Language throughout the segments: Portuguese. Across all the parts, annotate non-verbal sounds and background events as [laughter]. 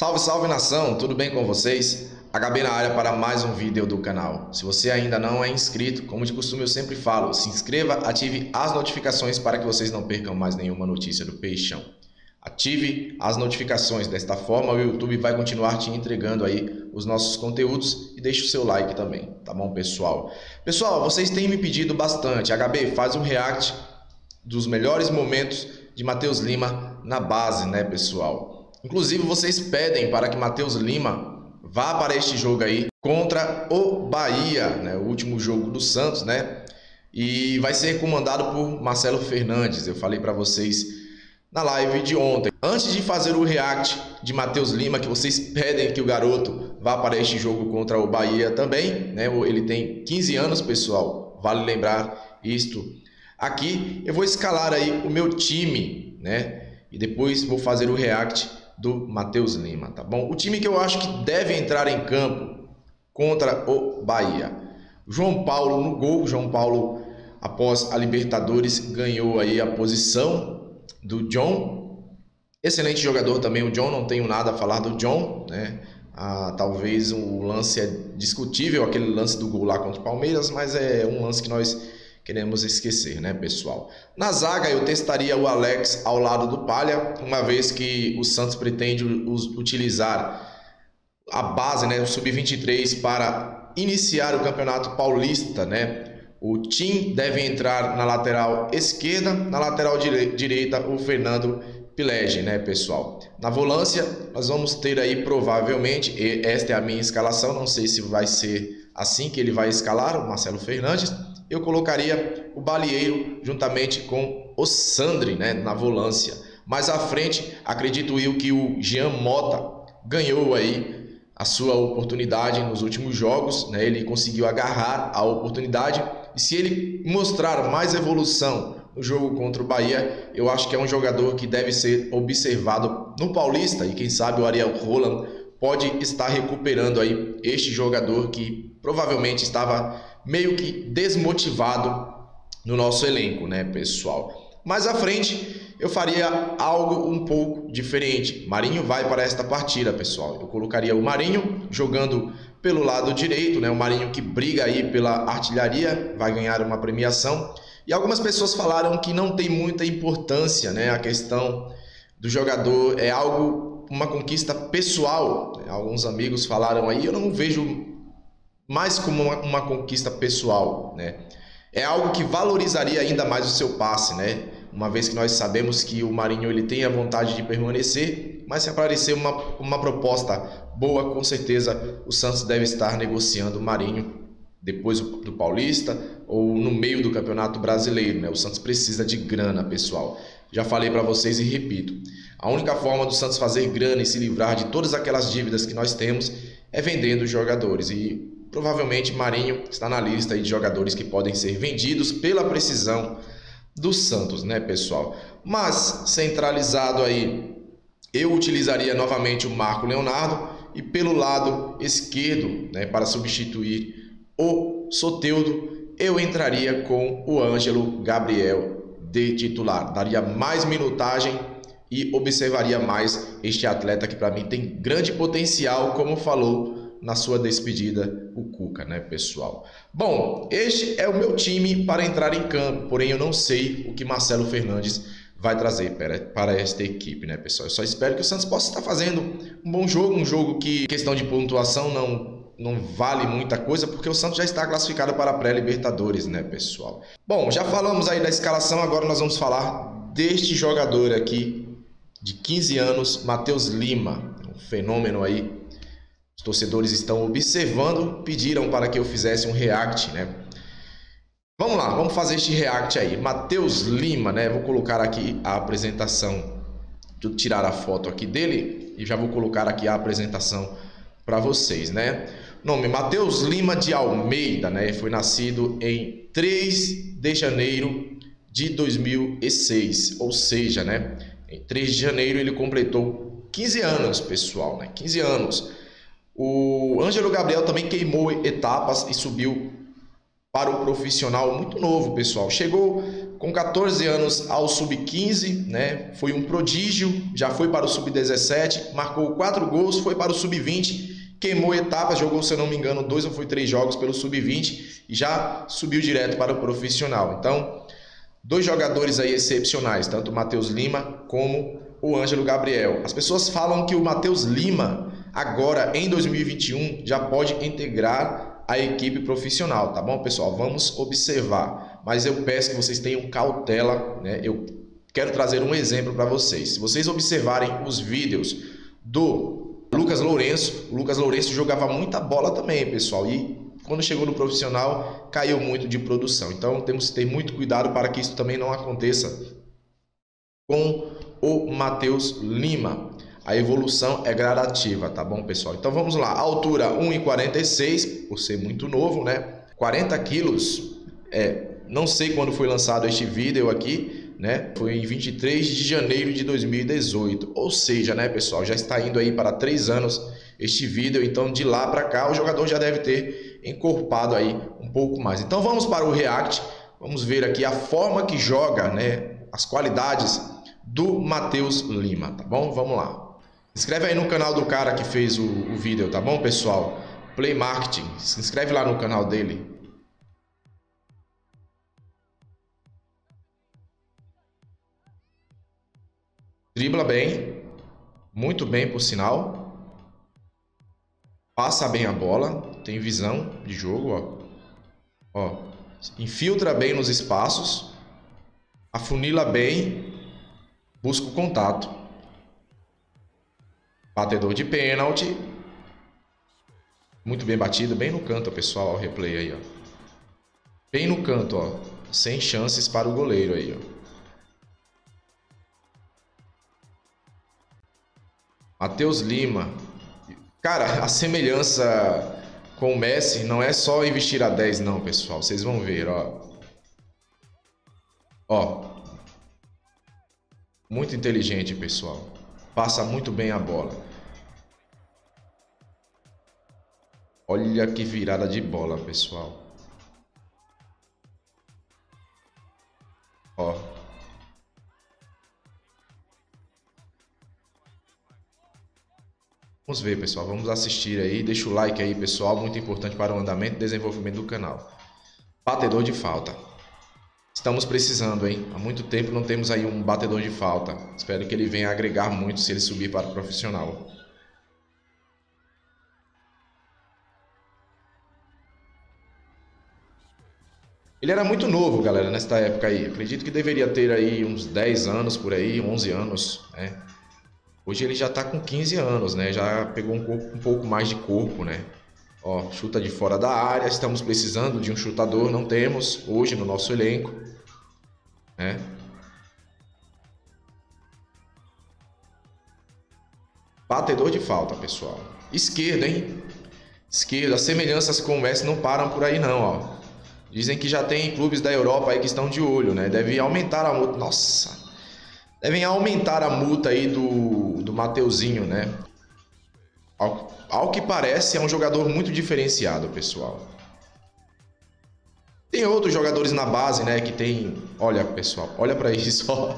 Salve, salve nação, tudo bem com vocês? HB na área para mais um vídeo do canal. Se você ainda não é inscrito, como de costume eu sempre falo, se inscreva, ative as notificações para que vocês não percam mais nenhuma notícia do Peixão. Ative as notificações, desta forma o YouTube vai continuar te entregando aí os nossos conteúdos e deixe o seu like também, tá bom pessoal? Pessoal, vocês têm me pedido bastante, HB faz um react dos melhores momentos de Matheus Lima na base, né pessoal? Inclusive vocês pedem para que Matheus Lima vá para este jogo aí contra o Bahia, né? o último jogo do Santos, né? E vai ser comandado por Marcelo Fernandes. Eu falei para vocês na live de ontem. Antes de fazer o react de Matheus Lima, que vocês pedem que o garoto vá para este jogo contra o Bahia também, né? Ele tem 15 anos, pessoal. Vale lembrar isto. Aqui eu vou escalar aí o meu time, né? E depois vou fazer o react do Matheus Lima, tá bom? O time que eu acho que deve entrar em campo contra o Bahia. João Paulo no gol. João Paulo após a Libertadores ganhou aí a posição do John. Excelente jogador também, o John, não tenho nada a falar do John, né? Ah, talvez o lance é discutível, aquele lance do gol lá contra o Palmeiras, mas é um lance que nós queremos esquecer, né, pessoal? Na zaga eu testaria o Alex ao lado do Palha, uma vez que o Santos pretende utilizar a base, né, o sub-23 para iniciar o Campeonato Paulista, né? O Tim deve entrar na lateral esquerda, na lateral dire direita o Fernando Pilege, né, pessoal? Na volância, nós vamos ter aí provavelmente, esta é a minha escalação, não sei se vai ser assim que ele vai escalar, o Marcelo Fernandes. Eu colocaria o Balieiro juntamente com o Sandri, né, na volância. Mais à frente, acredito eu que o Jean Mota ganhou aí a sua oportunidade nos últimos jogos, né? Ele conseguiu agarrar a oportunidade e se ele mostrar mais evolução no jogo contra o Bahia, eu acho que é um jogador que deve ser observado no Paulista e quem sabe o Ariel Roland pode estar recuperando aí este jogador que provavelmente estava meio que desmotivado no nosso elenco, né, pessoal? Mais à frente, eu faria algo um pouco diferente. Marinho vai para esta partida, pessoal. Eu colocaria o Marinho jogando pelo lado direito, né? O Marinho que briga aí pela artilharia vai ganhar uma premiação. E algumas pessoas falaram que não tem muita importância, né? A questão do jogador é algo, uma conquista pessoal. Né? Alguns amigos falaram aí, eu não vejo mais como uma, uma conquista pessoal, né? É algo que valorizaria ainda mais o seu passe, né? Uma vez que nós sabemos que o Marinho ele tem a vontade de permanecer, mas se aparecer uma, uma proposta boa, com certeza o Santos deve estar negociando o Marinho depois do Paulista ou no meio do Campeonato Brasileiro, né? O Santos precisa de grana, pessoal. Já falei para vocês e repito. A única forma do Santos fazer grana e se livrar de todas aquelas dívidas que nós temos é vendendo jogadores e provavelmente Marinho está na lista de jogadores que podem ser vendidos pela precisão do Santos, né, pessoal? Mas centralizado aí, eu utilizaria novamente o Marco Leonardo e pelo lado esquerdo, né, para substituir o Soteudo, eu entraria com o Ângelo Gabriel de titular. Daria mais minutagem e observaria mais este atleta que para mim tem grande potencial, como falou na sua despedida o Cuca, né, pessoal? Bom, este é o meu time para entrar em campo, porém eu não sei o que Marcelo Fernandes vai trazer para, esta equipe, né, pessoal? Eu só espero que o Santos possa estar fazendo um bom jogo, um jogo que questão de pontuação não não vale muita coisa, porque o Santos já está classificado para a pré-Libertadores, né, pessoal? Bom, já falamos aí da escalação, agora nós vamos falar deste jogador aqui de 15 anos, Matheus Lima, um fenômeno aí. Os torcedores estão observando, pediram para que eu fizesse um react, né? Vamos lá, vamos fazer este react aí. Matheus Lima, né? Vou colocar aqui a apresentação. Deixa eu tirar a foto aqui dele e já vou colocar aqui a apresentação para vocês, né? Nome Matheus Lima de Almeida, né? Foi nascido em 3 de janeiro de 2006, ou seja, né? Em 3 de janeiro ele completou 15 anos, pessoal, né? 15 anos. O Ângelo Gabriel também queimou etapas e subiu para o profissional muito novo, pessoal. Chegou com 14 anos ao sub-15, né? Foi um prodígio, já foi para o sub-17, marcou quatro gols, foi para o sub-20, queimou etapas, jogou, se eu não me engano, dois ou foi três jogos pelo sub-20 e já subiu direto para o profissional. Então, dois jogadores aí excepcionais, tanto o Matheus Lima como o Ângelo Gabriel. As pessoas falam que o Matheus Lima agora em 2021 já pode integrar a equipe profissional, tá bom, pessoal? Vamos observar. Mas eu peço que vocês tenham cautela, né? Eu quero trazer um exemplo para vocês. Se vocês observarem os vídeos do Lucas Lourenço, o Lucas Lourenço jogava muita bola também, pessoal, e quando chegou no profissional caiu muito de produção. Então temos que ter muito cuidado para que isso também não aconteça com o Matheus Lima. A evolução é gradativa, tá bom, pessoal? Então vamos lá. Altura 1,46, por ser muito novo, né? 40 quilos. É, não sei quando foi lançado este vídeo aqui, né? Foi em 23 de janeiro de 2018. Ou seja, né, pessoal, já está indo aí para 3 anos este vídeo. Então de lá para cá o jogador já deve ter encorpado aí um pouco mais. Então vamos para o React. Vamos ver aqui a forma que joga, né? As qualidades do Matheus Lima, tá bom? Vamos lá. Inscreve aí no canal do cara que fez o, o vídeo, tá bom, pessoal? Play Marketing. Se inscreve lá no canal dele. Dribla bem. Muito bem, por sinal. Passa bem a bola. Tem visão de jogo, ó. Ó. Infiltra bem nos espaços. Afunila bem. Busca o contato. Batedor de pênalti. Muito bem batido, bem no canto, pessoal, o replay aí, ó. Bem no canto, ó. Sem chances para o goleiro aí, ó. Matheus Lima. Cara, a semelhança com o Messi não é só investir a 10 não, pessoal. Vocês vão ver, ó. Ó. Muito inteligente, pessoal passa muito bem a bola. Olha que virada de bola, pessoal. Ó. Vamos ver, pessoal. Vamos assistir aí. Deixa o like aí, pessoal. Muito importante para o andamento e desenvolvimento do canal. Batedor de falta. Estamos precisando, hein? Há muito tempo não temos aí um batedor de falta. Espero que ele venha agregar muito se ele subir para o profissional. Ele era muito novo, galera, nesta época aí. Acredito que deveria ter aí uns 10 anos por aí, 11 anos, né? Hoje ele já está com 15 anos, né? Já pegou um, um pouco mais de corpo, né? Ó, chuta de fora da área. Estamos precisando de um chutador, não temos hoje no nosso elenco. Né? Batedor de falta, pessoal. Esquerda, hein? Esquerda. As semelhanças com o Messi não param por aí, não, ó. Dizem que já tem clubes da Europa aí que estão de olho, né? Deve aumentar a multa. Nossa! Devem aumentar a multa aí do, do Mateuzinho, né? Ao, ao que parece, é um jogador muito diferenciado, pessoal. Tem outros jogadores na base, né, que tem... Olha, pessoal, olha para isso, ó.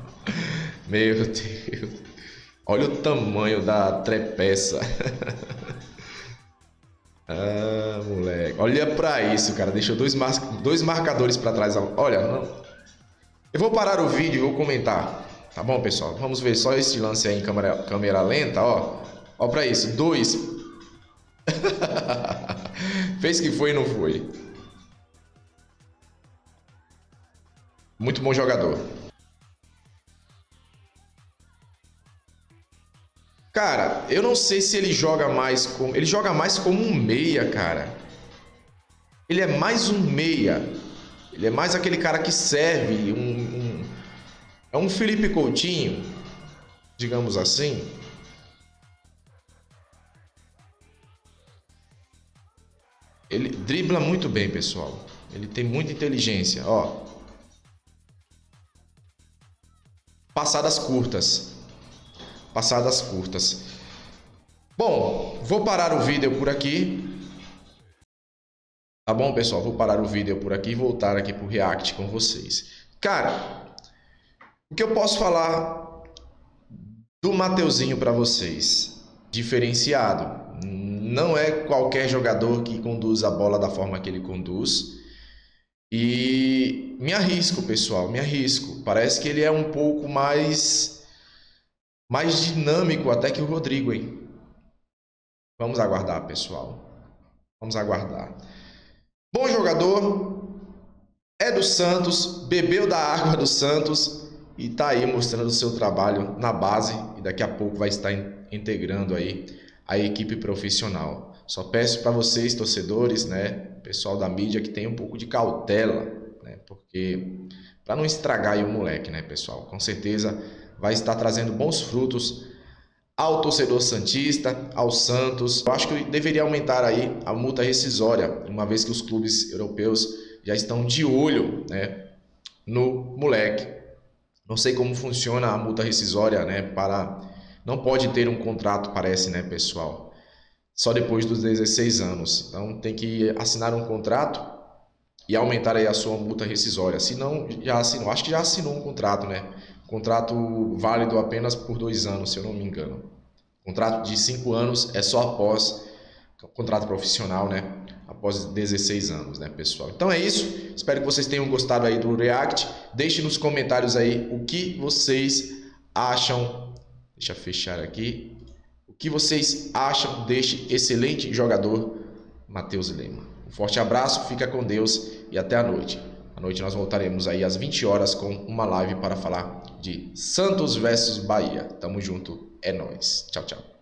[laughs] Meu Deus. Olha o tamanho da trepeça. [laughs] ah, moleque. Olha para isso, cara. Deixou dois, mar... dois marcadores para trás. Olha, não... Eu vou parar o vídeo e vou comentar. Tá bom, pessoal? Vamos ver só esse lance aí em câmera, câmera lenta, ó. Ó para isso. Dois. [laughs] Fez que foi e não foi. Muito bom jogador. Cara, eu não sei se ele joga mais como. Ele joga mais como um meia, cara. Ele é mais um meia. Ele é mais aquele cara que serve. Um, um... É um Felipe Coutinho, digamos assim. Ele dribla muito bem, pessoal. Ele tem muita inteligência. Ó, passadas curtas. Passadas curtas. Bom, vou parar o vídeo por aqui. Tá bom, pessoal? Vou parar o vídeo por aqui e voltar aqui pro React com vocês. Cara, o que eu posso falar do Mateuzinho para vocês? Diferenciado. Não é qualquer jogador que conduz a bola da forma que ele conduz. E me arrisco, pessoal, me arrisco. Parece que ele é um pouco mais mais dinâmico até que o Rodrigo, hein? Vamos aguardar, pessoal. Vamos aguardar. Bom jogador, é do Santos, bebeu da água do Santos e está aí mostrando o seu trabalho na base e daqui a pouco vai estar integrando aí a equipe profissional. Só peço para vocês, torcedores, né, pessoal da mídia, que tenham um pouco de cautela, né, porque para não estragar aí o moleque, né, pessoal? Com certeza vai estar trazendo bons frutos ao torcedor santista, ao Santos. Eu acho que deveria aumentar aí a multa rescisória, uma vez que os clubes europeus já estão de olho, né, no moleque. Não sei como funciona a multa rescisória, né, para não pode ter um contrato, parece, né, pessoal? Só depois dos 16 anos. Então tem que assinar um contrato e aumentar aí a sua multa rescisória. Se não, já assinou. Acho que já assinou um contrato, né? Contrato válido apenas por dois anos, se eu não me engano. Contrato de cinco anos é só após contrato profissional, né? Após 16 anos, né, pessoal? Então é isso. Espero que vocês tenham gostado aí do React. Deixe nos comentários aí o que vocês acham. Deixa eu fechar aqui. O que vocês acham deste excelente jogador, Matheus Lema. Um forte abraço, fica com Deus e até a noite. À noite nós voltaremos aí às 20 horas com uma live para falar de Santos versus Bahia. Tamo junto, é nós. Tchau, tchau.